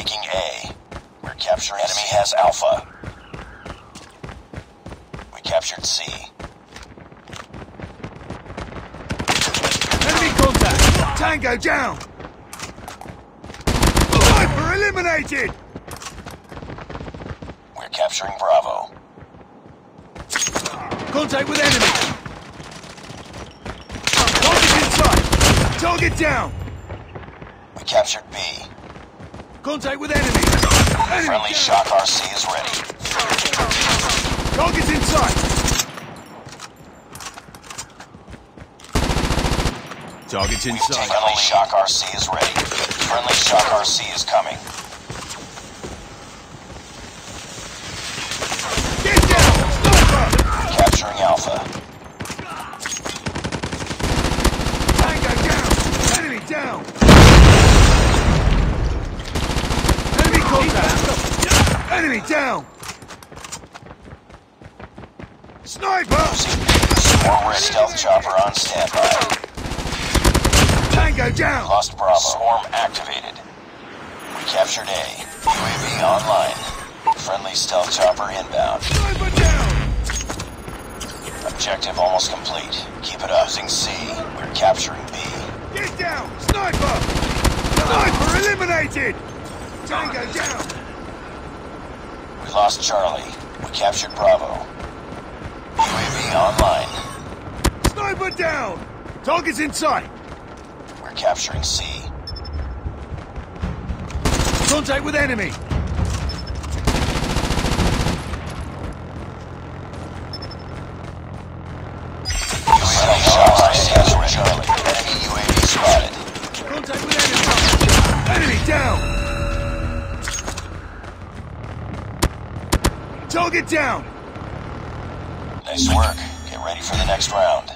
A. We're capturing enemy has Alpha. We captured C. Enemy contact! Tango down! Sniper eliminated! We're capturing Bravo. Contact with enemy! Target inside! Target down! We captured B. Contact with enemy! Enemy Friendly down. Shock RC is ready. Target's inside! Target's inside. Friendly Shock RC is ready. Friendly Shock RC is coming. Get down! Sniper! Capturing Alpha. Tango down! Enemy down! Enemy contact! Enemy down! Sniper! Swarm ready. Stealth chopper on standby. Tango down! Lost Bravo. Swarm activated. We captured A. UAV online. Friendly stealth chopper inbound. Sniper down! Objective almost complete. Keep it up. Losing C. We're capturing B. Get down! Sniper! Sniper eliminated! Tango down! We lost Charlie. We captured Bravo. UAV online. Sniper down! Target's in sight! We're capturing C. Contact with enemy! Down! Nice work. Get ready for the next round.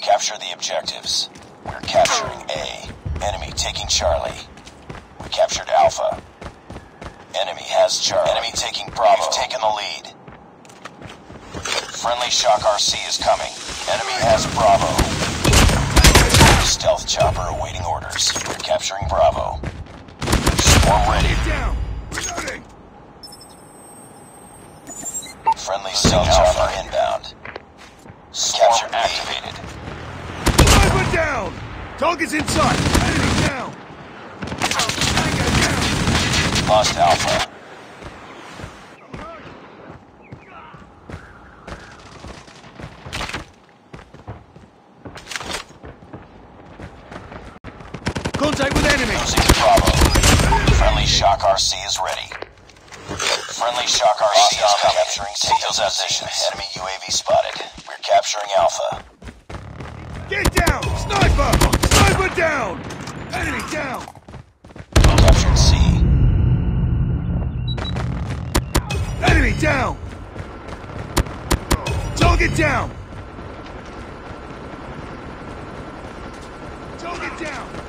Capture the objectives. We're capturing A. Enemy taking Charlie. We captured Alpha. Enemy has Charlie. Enemy taking Bravo. We've taken the lead. Friendly Shock RC is coming. Enemy has Bravo. Stealth chopper awaiting orders. We're capturing Bravo. Swarm ready. Get down! Reloading! Friendly stealth chopper inbound. Capture activated. Sniper down! Target's in sight! Enemy down! Tango down! Lost Alpha. Contact with enemy! Losing Bravo. Friendly Shock RC is ready. Friendly Shock RC is coming. Capturing Take those positions. Enemy UAV spotted. We're capturing Alpha. Get down! Sniper! Sniper down! Enemy down! Captured C. Enemy down! Target down! Target down!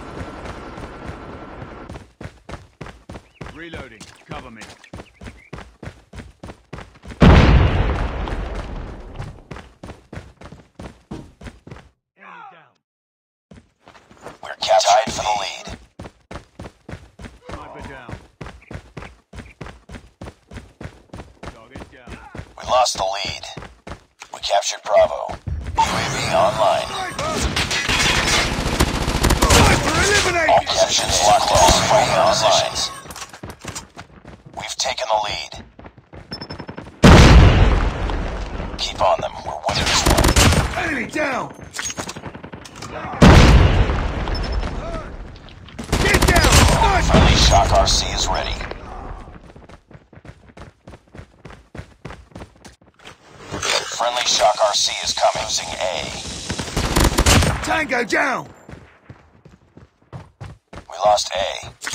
Reloading. Cover me. Enemy down. We're tied for the lead. Sniper down. Target down. We lost the lead. We captured Bravo. UAV online. Sniper All eliminated! captions locked down. Fighting online. We've taken the lead. Keep on them. We're one. Enemy down! Get down! Sniper! Friendly Shock RC is ready. Friendly Shock RC is coming. Losing A. Tango down! We lost A.